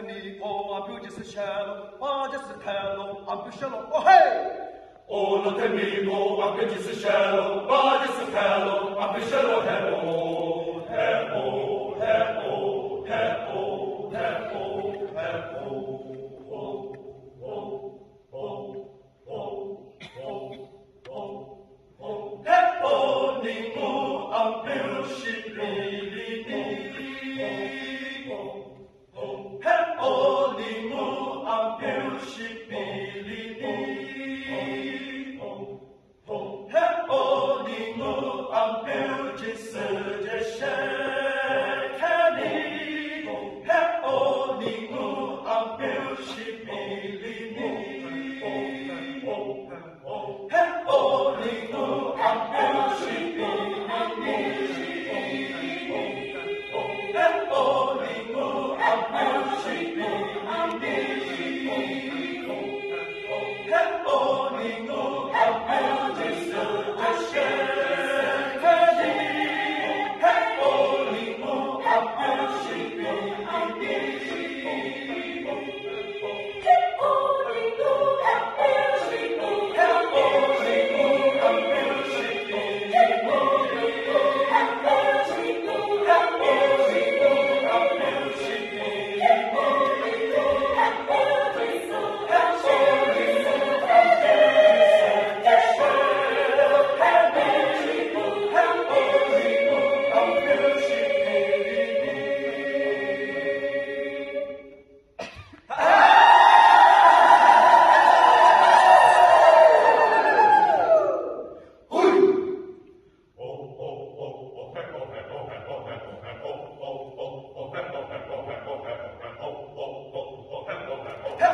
Montenegro, our bridges are shallow, our just a shallow, our shallow, oh hey! Oh Montenegro, our bridges are shallow, our just a shallow, our shallow, hello. Ang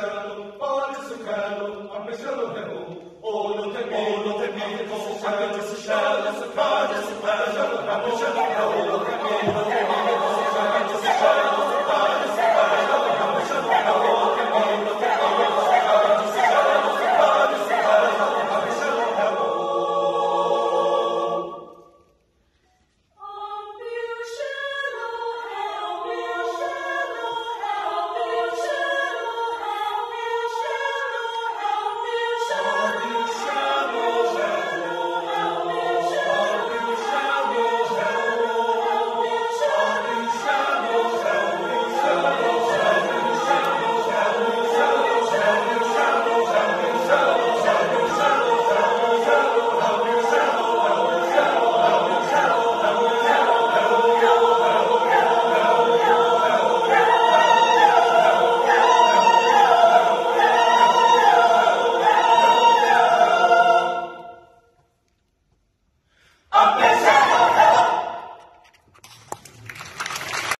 Sicano, Padre Sicano, Apescano Peru, Olo Temido, Olo Temido, Apescano Sicano, Padre Sicano, Apescano Peru,